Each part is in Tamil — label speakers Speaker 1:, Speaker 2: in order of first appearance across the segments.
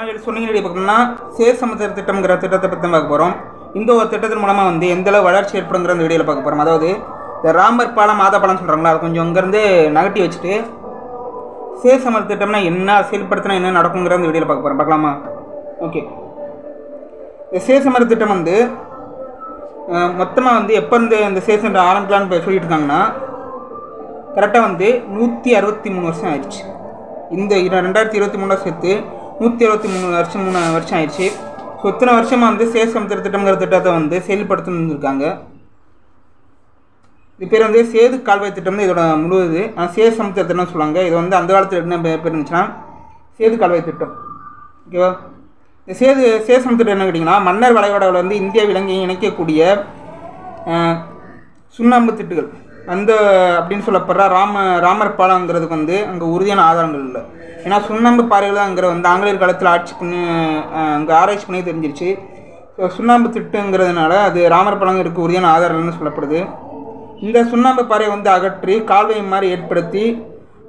Speaker 1: மாதிரி சொன்னீங்க பார்த்தோம்னா சேர் சமுத்திர திட்டம்ங்கிற திட்டத்தை பற்றி தான் பார்க்க போகிறோம் இந்த ஒரு திட்டத்தின் மூலமாக வந்து எந்த அளவு வளர்ச்சி ஏற்படுங்கிற அந்த வீடியோவில் பார்க்க போகிறோம் அதாவது இந்த ராமர் பாலம் மாதா பாலம் சொல்கிறாங்களா அது கொஞ்சம் இங்கேருந்து நகட்டி வச்சுட்டு சேர் சமுத்திர திட்டம்னா என்ன செயல்படுத்தினா என்ன நடக்குங்கிற அந்த வீடியோவில் பார்க்க போகிறோம் பார்க்கலாமா? ஓகே. இந்த சேர் திட்டம் வந்து மொத்தமாக வந்து எப்போ இருந்து இந்த சேர் ஆரம்பிக்கலான்னு சொல்லிட்டு இருக்காங்கன்னா கரெக்டாக வந்து நூற்றி அறுபத்தி மூணு வருஷம் ஆயிடுச்சு. இந்த ரெண்டாயிரத்தி இருபத்தி மூணாக சேர்த்து நூற்றி அறுபத்தி மூணு வருஷம் மூணு வருஷம் ஆயிடுச்சு. ஸோ இத்தனை வருஷமாக வந்து சேர் சமுத்திர திட்டம்ங்கிற திட்டத்தை வந்து செயல்படுத்தின்னு இருக்காங்க. இது பேர் வந்து சேது கால்வாய் திட்டம்னு இதோட முழுவது ஆனால் சேது சமுத்திர திட்டம்னு சொல்லுவாங்க. இது வந்து அந்த காலத்தில் என்ன பேர் இருந்துச்சுன்னா சேது கால்வாய் திட்டம். ஓகேவா இந்த சேது சேது சமுத்திரம் என்ன கேட்டிங்கன்னா மன்னர் வளைவடவில் வந்து இந்தியா இலங்கையை இணைக்கக்கூடிய சுண்ணாம்பு திட்டுகள். அந்த அப்படின்னு சொல்லப்படுற ராம ராமர் பாலங்கிறதுக்கு வந்து அங்கே உறுதியான ஆதாரங்கள் இல்லை. ஏன்னா சுண்ணாம்பு பாறைகள் அங்கே வந்து ஆங்கிலேயர் காலத்தில் ஆட்சி பண்ணி அங்கே ஆராய்ச்சி பண்ணி தெரிஞ்சிருச்சு. ஸோ சுண்ணாம்பு திட்டுங்கிறதுனால அது ராமர் பாலம் இருக்க உறுதியான ஆதாரம்னு சொல்லப்படுது. இந்த சுண்ணாம்பு பாறையை வந்து அகற்றி கால்வாய் மாதிரி ஏற்படுத்தி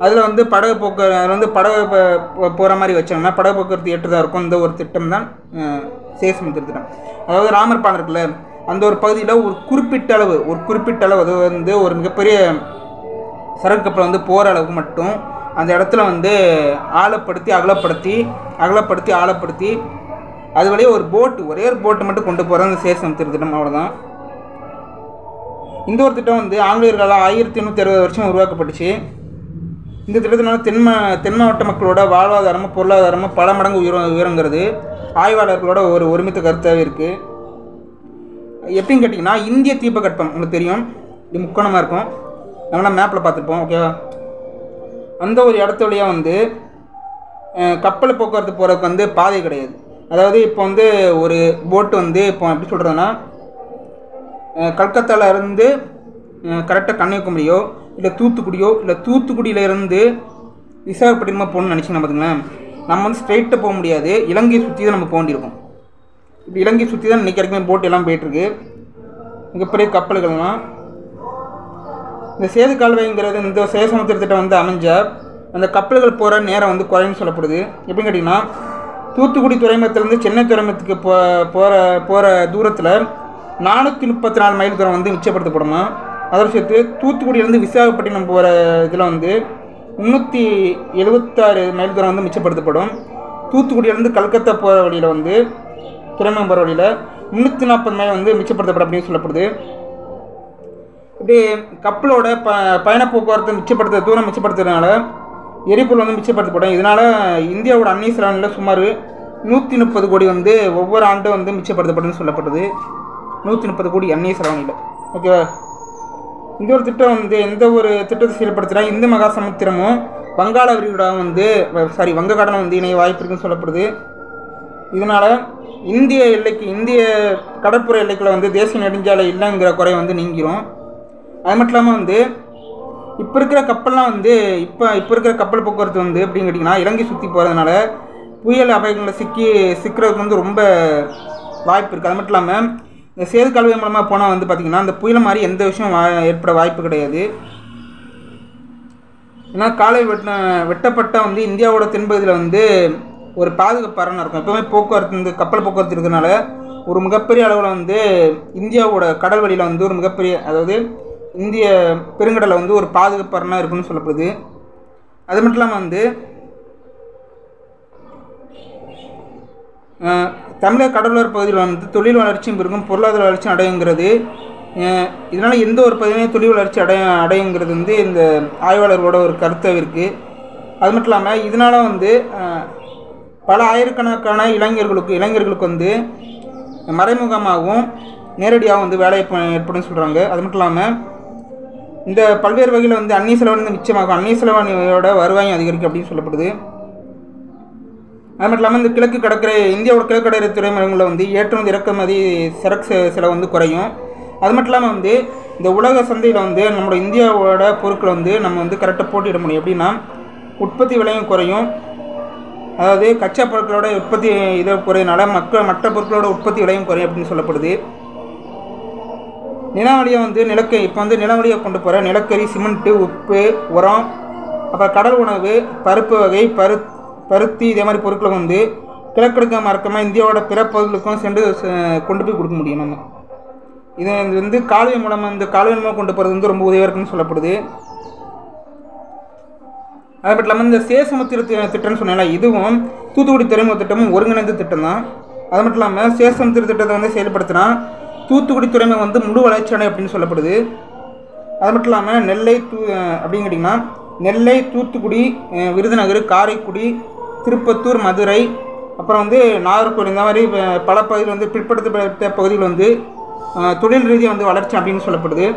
Speaker 1: அதில் வந்து படகு போக்கு அதில் வந்து படகு போகிற மாதிரி வச்சாங்கன்னா படகு போக்குவரத்து ஏற்றதாக இருக்கும். இந்த ஒரு திட்டம் தான் சேசுமுத்திர திட்டம் அதாவது ராமர் பாலம் இருக்குல்ல அந்த ஒரு பகுதியில் ஒரு குறிப்பிட்ட அளவு ஒரு குறிப்பிட்ட அளவு அது வந்து ஒரு மிகப்பெரிய சரக்கு கப்பல் வந்து போகிற அளவுக்கு மட்டும் அந்த இடத்துல வந்து ஆழப்படுத்தி அகலப்படுத்தி அகலப்படுத்தி ஆழப்படுத்தி அது வழியே ஒரு போட்டு ஒரே ஒரு போட்டு மட்டும் கொண்டு போகிறது அந்த சேசுமுத்திர திருத்திட்டம் அவ்வளோதான் இந்த ஒரு திட்டம் வந்து ஆங்கிலேயர்களால் ஆயிரத்தி எண்ணூற்றி அறுபது வருஷம் உருவாக்கப்பட்டுச்சு. இந்த திட்டத்தினால தென் மா தென் மாவட்ட மக்களோட வாழ்வாதாரமும் பொருளாதாரமும் பல மடங்கு உயர உயரங்கிறது. ஆய்வாளர்களோட ஒரு ஒருமித்த கருத்தாகவே இருக்குது எப்படின்னு கேட்டிங்கன்னா இந்திய தீபகற்பம் உங்களுக்கு தெரியும். இது முக்கோணமாக இருக்கும். நம்மளாம் மேப்பில் பார்த்துருப்போம் ஓகேவா அந்த ஒரு இடத்து வழியாக வந்து கப்பல் போக்குவரத்து போகிறதுக்கு வந்து பாதை கிடையாது. அதாவது இப்போ வந்து ஒரு போட்டு வந்து இப்போ எப்படி சொல்கிறதுனா கல்கத்தால இருந்து கரெக்டாக கன்னியாகுமரியோ இல்லை தூத்துக்குடியோ இல்லை தூத்துக்குடியிலேருந்து விசாகப்பட்டினமாக போகணும்னு நினச்சிங்கன்னா பார்த்துங்களேன் நம்ம வந்து ஸ்ட்ரெயிட்டாக போக முடியாது. இலங்கையை சுற்றி தான் நம்ம போக இப்போ இலங்கையை சுற்றி தான் இன்றைக்கி வரைக்கும் போட் எல்லாம் போயிட்டுருக்கு மிகப்பெரிய கப்பல்கள்லாம் இந்த சேது கால்வாய்ங்கிறது இந்த சேசமுத்திரத்திட்ட வந்து அமைஞ்ச அந்த கப்பல்கள் போகிற நேரம் வந்து குறைன்னு சொல்லப்படுது. எப்படின்னு கேட்டிங்கன்னா தூத்துக்குடி துறைமுகத்துலேருந்து சென்னை துறைமுகத்துக்கு போ போகிற போகிற தூரத்தில் நானூற்றி முப்பத்தி நாலு மைல் தூரம் வந்து மிச்சப்படுத்தப்படுமா அதோட சேர்த்து தூத்துக்குடியிலேருந்து விசாகப்பட்டினம் போகிற இதில் வந்து முந்நூற்றி எழுபத்தாறு மைல் தூரம் வந்து மிச்சப்படுத்தப்படும் தூத்துக்குடியிலேருந்து கல்கத்தா போகிற வழியில் வந்து துறைமுகம் போகிற வழியில் முந்நூற்றி நாற்பது மைல் வந்து மிச்சப்படுத்தப்படும் அப்படின்னு சொல்லப்படுது. இப்படி கப்பலோட ப பயண போக்குவரத்து மிச்சப்படுத்த தூரம் மிச்சப்படுத்துறதுனால எரிபொருள் வந்து மிச்சப்படுத்தப்படும். இதனால் இந்தியாவோட அந்நிய செலவினில் சுமார் நூற்றி முப்பது கோடி வந்து ஒவ்வொரு ஆண்டும் வந்து மிச்சப்படுத்தப்படுதுன்னு சொல்லப்படுது நூற்றி முப்பது கோடி அந்நிய செலவினில் ஓகேவா? இந்த ஒரு திட்டம் வந்து எந்த ஒரு திட்டத்தை செயல்படுத்தினா இந்து மகா சமுத்திரமும் வங்காள விரிகுடா வந்து சாரி வங்க வங்கக்கடலும் வந்து இணைய வாய்ப்பு இருக்குன்னு சொல்லப்படுது. இதனால் இந்திய எல்லைக்கு இந்திய கடற்புற எல்லைக்குள்ள வந்து தேசிய நெடுஞ்சாலை இல்லைங்கிற குறை வந்து நீங்கிரும். அது மட்டும் இல்லாமல் வந்து இப்போ இருக்கிற கப்பல்லாம் வந்து இப்போ இப்போ இருக்கிற கப்பல் போக்குவரத்து வந்து எப்படின்னு கேட்டிங்கன்னா இலங்கை சுற்றி போகிறதுனால புயல் அபாயங்களில் சிக்கி சிக்கிறதுக்கு வந்து ரொம்ப வாய்ப்பு இருக்குது அது மட்டும் இல்லாமல் இந்த சேது கால்வாய் மூலமாக போனால் வந்து பார்த்திங்கன்னா அந்த புயல் மாதிரி எந்த விஷயம் வா- ஏற்பட வாய்ப்பு கிடையாது. ஏன்னா காலை வெட்ட வெட்டப்பட்ட வந்து இந்தியாவோட தென்பகுதியில் வந்து ஒரு பாதுகாப்பு இருக்கும். எப்போவுமே போக்குவரத்து வந்து கப்பல் போக்குவரத்து இருக்கிறதுனால ஒரு மிகப்பெரிய அளவில் வந்து இந்தியாவோட கடல் வழியில் வந்து ஒரு மிகப்பெரிய அதாவது இந்திய பெருங்கடலை வந்து ஒரு பாதுகாப்பரணாக இருக்குன்னு சொல்லப்படுது. அது மட்டும் இல்லாமல் வந்து தமிழக கடலோர பகுதியில் வந்து தொழில் வளர்ச்சியும் பெருகும் பொருளாதார வளர்ச்சியும் அடையுங்கிறது. இதனால் எந்த ஒரு பகுதியிலையும் தொழில் வளர்ச்சி அடைய அடையுங்கிறது வந்து இந்த ஆய்வாளர்களோட ஒரு கருத்தாக இருக்குது அது மட்டும் இல்லாமல் இதனால் வந்து பல ஆயிரக்கணக்கான இளைஞர்களுக்கு இளைஞர்களுக்கு வந்து மறைமுகமாகவும் நேரடியாகவும் வந்து வேலை ஏற்படும் சொல்கிறாங்க அது மட்டும் இல்லாமல் இந்த பல்வேறு வகையில் வந்து அந்நிய செலவானது மிச்சமாகும். அந்நிய செலவானியோட வருவாயும் அதிகரிக்கும் அப்படின்னு சொல்லப்படுது. அது மட்டும் இல்லாமல் இந்த கிழக்கு கடற்கரை இந்தியாவோட கிழக்கு கடற்கரை துறைமுகங்களில் வந்து ஏற்றுமதி இறக்குமதி சரக்கு செலவு வந்து குறையும். அது மட்டும் இல்லாமல் வந்து இந்த உலக சந்தையில் வந்து நம்மளோட இந்தியாவோட பொருட்களை வந்து நம்ம வந்து கரெக்டாக போட்டியிட முடியும். எப்படின்னா உற்பத்தி விலையும் குறையும். அதாவது கச்சா பொருட்களோட உற்பத்தி இதை குறையினால மக்கள் மற்ற பொருட்களோட உற்பத்தி விலையும் குறையும் அப்படின்னு சொல்லப்படுது. நிலவடியை வந்து நிலக்கரி இப்போ வந்து நிலவடியை கொண்டு போகிற நிலக்கரி சிமெண்ட்டு உப்பு உரம் அப்புறம் கடல் உணவு பருப்பு வகை பரு பருத்தி இதே மாதிரி பொருட்களை வந்து கிழக்கெடுக்க மறக்காமல் இந்தியாவோட பிற பகுதிகளுக்கும் சென்று கொண்டு போய் கொடுக்க முடியும் நம்ம. இது இது வந்து கால்வாய் மூலமாக இந்த கால்வாய் மூலமாக கொண்டு போகிறது வந்து ரொம்ப உதவியாக இருக்குன்னு சொல்லப்படுது. அது மட்டும் இல்லாமல் இந்த சேசமுத்திர திட்டம்னு சொன்னால இதுவும் தூத்துக்குடி துறைமுக திட்டமும் ஒருங்கிணைந்த திட்டம் தான் அது மட்டும் இல்லாமல் சேசமுத்திர திட்டத்தை வந்து செயல்படுத்தினா தூத்துக்குடி துறைமுகம் வந்து முழு வளர்ச்சி அடை அப்படின்னு சொல்லப்படுது. அது மட்டும் இல்லாமல் நெல்லை தூ அப்படின்னு கேட்டிங்கன்னா நெல்லை தூத்துக்குடி விருதுநகர் காரைக்குடி திருப்பத்தூர் மதுரை அப்புறம் வந்து நாகர்கோவில் இந்த மாதிரி பல பகுதிகள் வந்து பிற்படுத்தப்பட்ட பகுதிகள் வந்து தொழில் ரீதியாக வந்து வளர்ச்சி அப்படின்னு சொல்லப்படுது.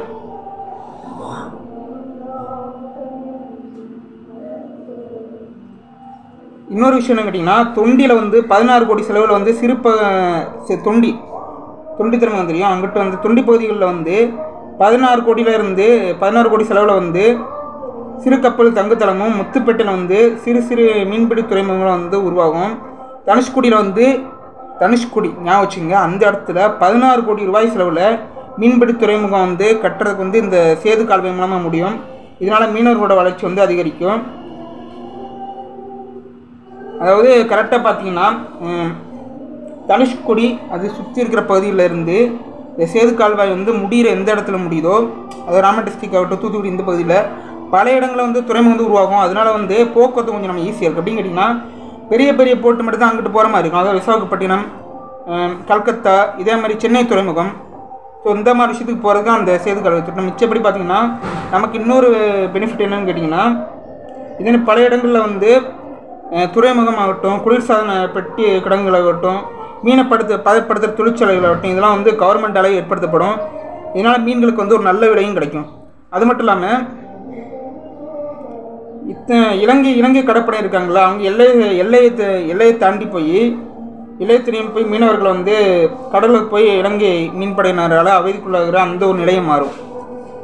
Speaker 1: இன்னொரு விஷயம் என்ன கேட்டிங்கன்னா தொண்டியில் வந்து பதினாறு கோடி செலவில் வந்து சிறு தொண்டி தொண்டி திறமை தெரியும் அங்கிட்ட வந்து தொண்டி பகுதிகளில் வந்து பதினாறு கோடியில இருந்து பதினாறு கோடி செலவில் வந்து சிறு கப்பல் தங்குத்தளமும் முத்துப்பேட்டையில் வந்து சிறு சிறு மீன்பிடி துறைமுகங்களும் வந்து உருவாகும். தனுஷ்குடியில் வந்து தனுஷ்குடி ஞாபகம் வச்சுங்க அந்த இடத்துல பதினாறு கோடி ரூபாய் செலவில் மீன்பிடி துறைமுகம் வந்து கட்டுறதுக்கு வந்து இந்த சேது கால்வாய் மூலமாக முடியும். இதனால் மீனவர்களோட வளர்ச்சி வந்து அதிகரிக்கும். அதாவது கரெக்டாக பார்த்தீங்கன்னா தனுஷ்கொடி அது சுற்றி இருக்கிற பகுதியில் இருந்து இந்த சேது கால்வாய் வந்து முடிகிற எந்த இடத்துல முடியுதோ அது ராம டிஸ்ட்ரிக் ஆகட்டும் தூத்துக்குடி இந்த பகுதியில் பல இடங்களில் வந்து துறைமுகம் வந்து உருவாகும். அதனால வந்து போக்குவரத்து கொஞ்சம் நம்ம ஈஸியாக இருக்குது அப்படின்னு கேட்டிங்கன்னா பெரிய பெரிய போட்டு மட்டும் தான் அங்கிட்டு போகிற மாதிரி இருக்கும். அதாவது விசாகப்பட்டினம் கல்கத்தா இதே மாதிரி சென்னை துறைமுகம். ஸோ இந்த மாதிரி விஷயத்துக்கு போகிறது தான் அந்த சேது கால்வாய் திட்டம் மிச்சப்படி பார்த்திங்கன்னா நமக்கு இன்னொரு பெனிஃபிட் என்னன்னு கேட்டிங்கன்னா இதே பல இடங்களில் வந்து துறைமுகம் ஆகட்டும் குளிர்சாதன பெட்டி கிடங்குகளாகட்டும் மீனப்படுத்த பதப்படுத்துகிற தொழிற்சாலைகளாகட்டும் இதெல்லாம் வந்து கவர்மெண்ட்டால் ஏற்படுத்தப்படும். இதனால் மீன்களுக்கு வந்து ஒரு நல்ல விலையும் கிடைக்கும். அது மட்டும் இல்லாமல் இத்தனை இலங்கை இலங்கை கடற்படை இருக்காங்களா? அவங்க எல்லை எல்லையை எல்லையை தாண்டி போய் எல்லையை போய் மீனவர்கள் வந்து கடலுக்கு போய் இலங்கை மீன்படையினரால் அவதிக்குள்ளாகிற அந்த ஒரு நிலையம் மாறும்.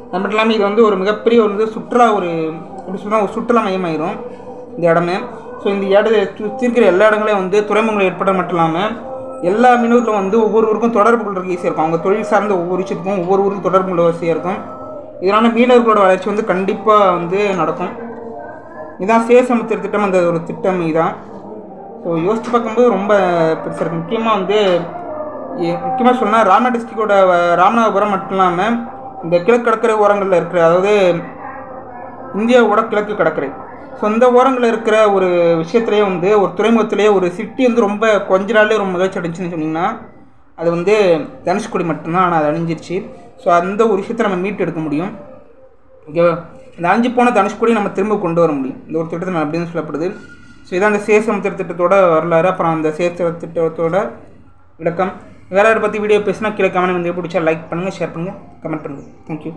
Speaker 1: அது மட்டும் இல்லாமல் இது வந்து ஒரு மிகப்பெரிய ஒரு வந்து சுற்றுலா ஒரு எப்படி சொன்னால் ஒரு சுற்றுலா மையமாயிரும் இந்த இடமே. ஸோ இந்த இடத்தை சுற்றி இருக்கிற எல்லா இடங்களையும் வந்து துறைமுகங்கள் ஏற்பட மட்டும் இல்லாமல் எல்லா மினூரில் வந்து ஒவ்வொரு ஊருக்கும் தொடர்பு கொள்றதுக்கு ஈஸியாக இருக்கும். அவங்க தொழில் சார்ந்த ஒவ்வொரு விஷயத்துக்கும் ஒவ்வொரு ஊருக்கும் தொடர்பு கொள்ள வசதியாக இருக்கும். இதனால் மீனவர்களோட வளர்ச்சி வந்து கண்டிப்பாக வந்து நடக்கும். இதான் சேசமுத்திர திட்டம் அந்த ஒரு திட்டம் இதான். ஸோ யோசித்து பார்க்கும்போது ரொம்ப பெருசாக இருக்குது முக்கியமாக வந்து முக்கியமாக சொன்னால் ராம டிஸ்ட்ரிக்டோட ராமநாதபுரம் மட்டும் இல்லாமல் இந்த கிழக்கு கடற்கரை ஓரங்களில் இருக்கிற அதாவது இந்தியாவோட கிழக்கு கடற்கரை. ஸோ ஓரங்களில் இருக்கிற ஒரு விஷயத்துலேயே வந்து ஒரு துறைமுகத்திலேயே ஒரு சிட்டி வந்து ரொம்ப கொஞ்ச நாள்லேயே ரொம்ப மகிழ்ச்சி அடைஞ்சுன்னு சொன்னிங்கன்னா அது வந்து தனுஷ்கோடி மட்டும்தான். ஆனால் அது அழிஞ்சிருச்சு. ஸோ அந்த ஒரு விஷயத்தை நம்ம மீட்டு எடுக்க முடியும். ஓகேவா இந்த அழிஞ்சு போன தனுஷ்கோடி நம்ம திரும்ப கொண்டு வர முடியும். இந்த ஒரு திட்டத்தை அப்படின்னு சொல்லப்படுது. ஸோ இதான் அந்த சேசமுத்திர திட்டத்தோட வரலாறு. அப்புறம் அந்த சேச திட்டத்தோட விளக்கம். வேற பற்றி வீடியோ பேசினா கீழே கமெண்ட் வந்து பிடிச்சா லைக் பண்ணுங்கள் ஷேர் பண்ணுங்கள் கமெண்ட் பண்ணுங்கள் தேங்க்யூ